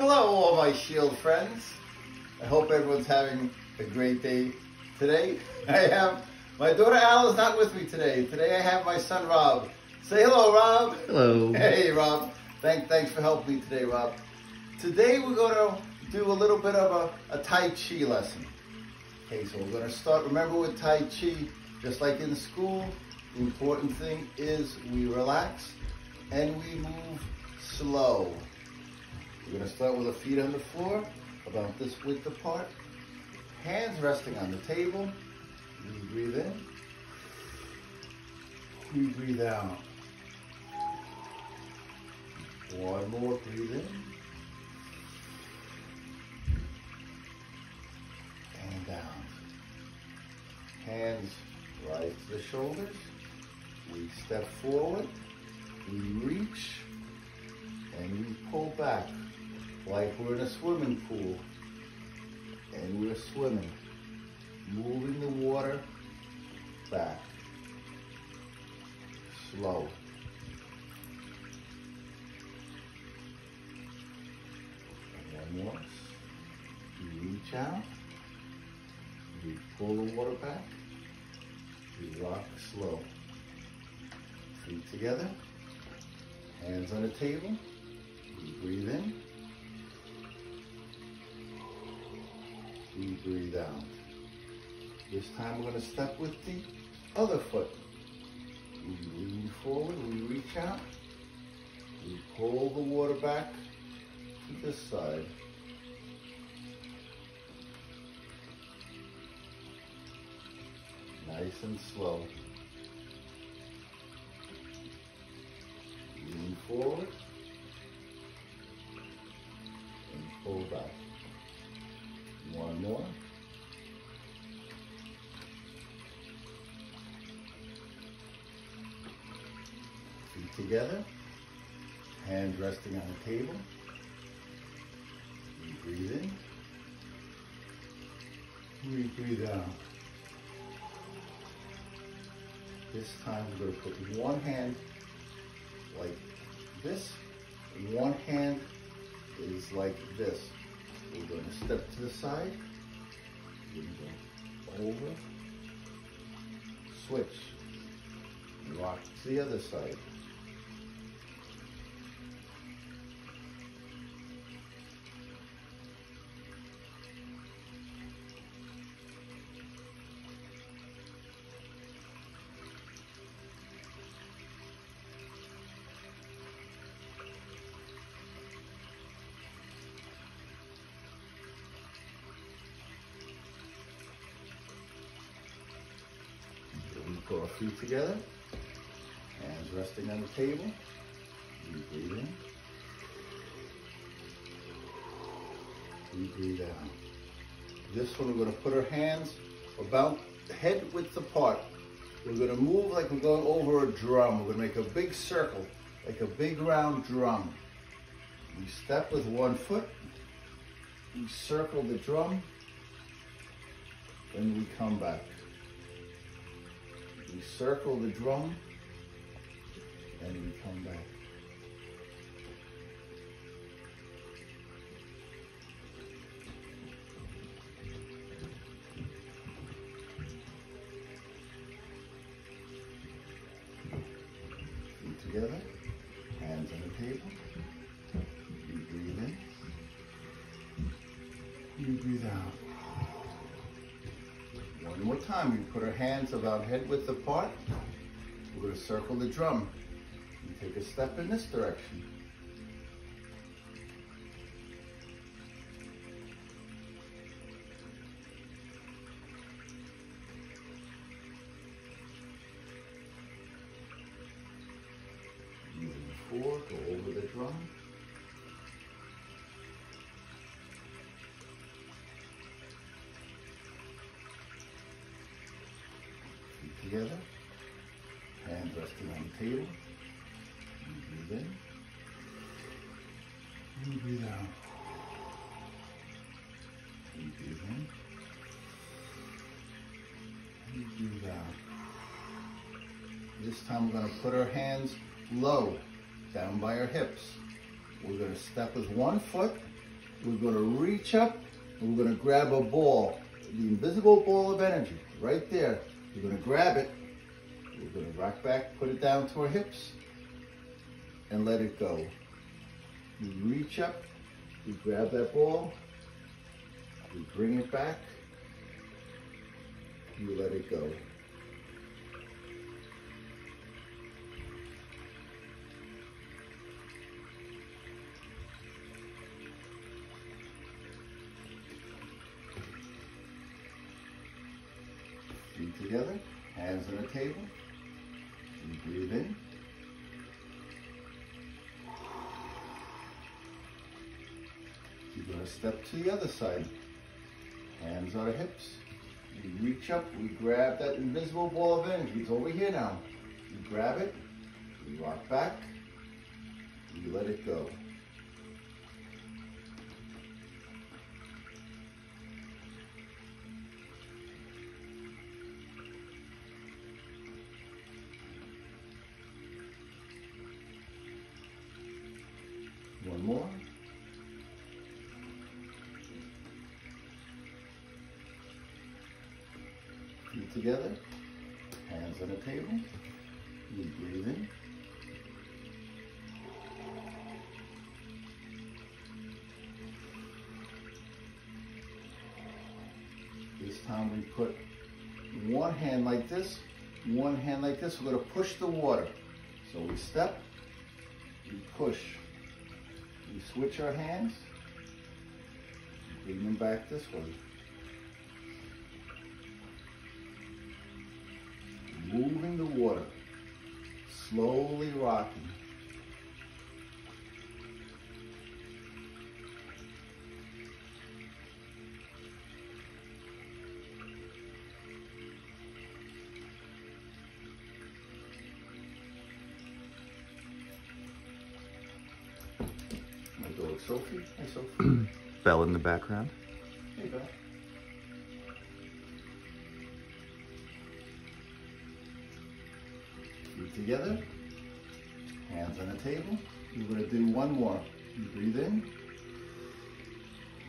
Hello, all my Shield friends. I hope everyone's having a great day today. I have my daughter Al is not with me today. Today I have my son Rob. Say hello, Rob. Hello. Hey, Rob. Thank, thanks for helping me today, Rob. Today we're going to do a little bit of a, a Tai Chi lesson. Okay, so we're going to start. Remember with Tai Chi, just like in school, the important thing is we relax and we move slow. We're to start with the feet on the floor, about this width apart. Hands resting on the table. We breathe in. We breathe out. One more, breathe in. And down. Hands right to the shoulders. We step forward. We reach. And we pull back like we're in a swimming pool. And we're swimming. Moving the water back. Slow. And one more. We reach out. We pull the water back. We rock slow. Feet together. Hands on the table. We breathe in. We breathe out. This time we're going to step with the other foot. We lean forward, we reach out. We pull the water back to this side. Nice and slow. Lean forward and pull back. More. Feet together, hands resting on the table. We breathe in. We breathe out. This time we're going to put one hand like this. One hand is like this. We're going to step to the side. We're going to go over. Switch. Rock to the other side. Put our feet together, hands resting on the table. We breathe in. We breathe out. This one, we're going to put our hands about head width apart. We're going to move like we're going over a drum. We're going to make a big circle, like a big round drum. We step with one foot. We circle the drum. Then we come back. We circle the drum and we come back. Together, hands on the table. We breathe in. We breathe out. One more time, we put our hands about head width apart. We're going to circle the drum. We take a step in this direction. Moving go over the drum. On the table. We breathe in. Breathe out. Breathe in. Breathe out. This time we're going to put our hands low, down by our hips. We're going to step with one foot we're going to reach up we're going to grab a ball, the invisible ball of energy, right there. We're going to grab it. We're to rock back, put it down to our hips, and let it go. We reach up, we grab that ball, we bring it back, you let it go. Feet together, hands on the table. You breathe in. You're going to step to the other side. Hands on the hips. We reach up, we grab that invisible ball of energy. It's over here now. You grab it, you rock back, you let it go. One more. Feet together, hands on the table. You breathe in. This time we put one hand like this, one hand like this. We're going to push the water. So we step, we push. We switch our hands, bring them back this way. Moving the water, slowly rocking. Sophie. Hi Sophie. Bell in the background. Hey Belle. Feet together. Hands on the table. We're going to do one more. You breathe in.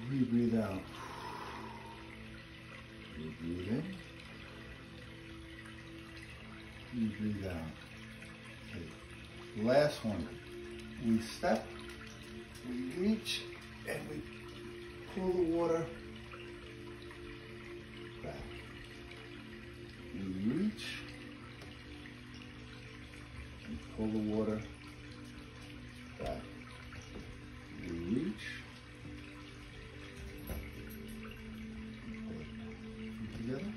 We breathe out. You breathe in. You breathe out. Okay. Last one. We step. We reach and we pull the water back. We reach and pull the water back. We reach. Together,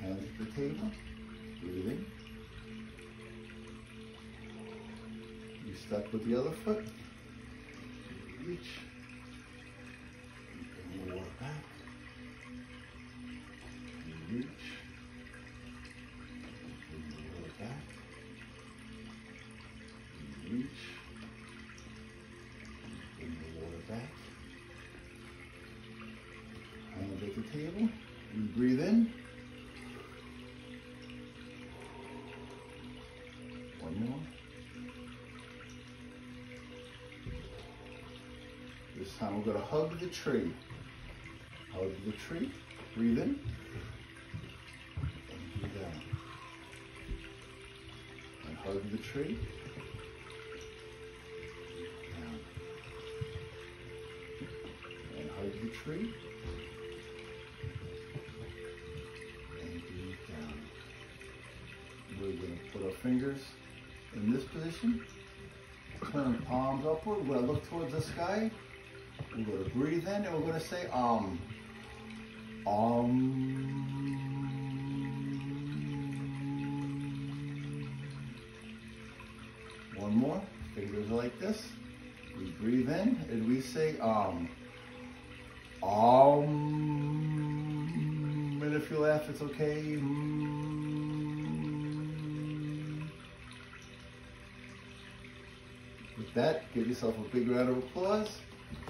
hands at the table, breathing. You step with the other foot. Reach. You the water back. You reach. You water back. You reach. You water back. Hands at the table. You breathe in. This time we're going to hug the tree. Hug the tree. Breathe in. And breathe out. And hug the tree. Down. And hug the tree. And breathe down. We're going to put our fingers in this position. Turn palms upward. We're going to look towards the sky. We're going to breathe in and we're going to say um. Um. One more. Fingers like this. We breathe in and we say um. Um. And if you laugh, it's okay. With that, give yourself a big round of applause.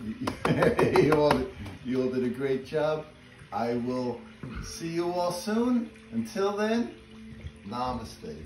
you, all did, you all did a great job. I will see you all soon. Until then, namaste.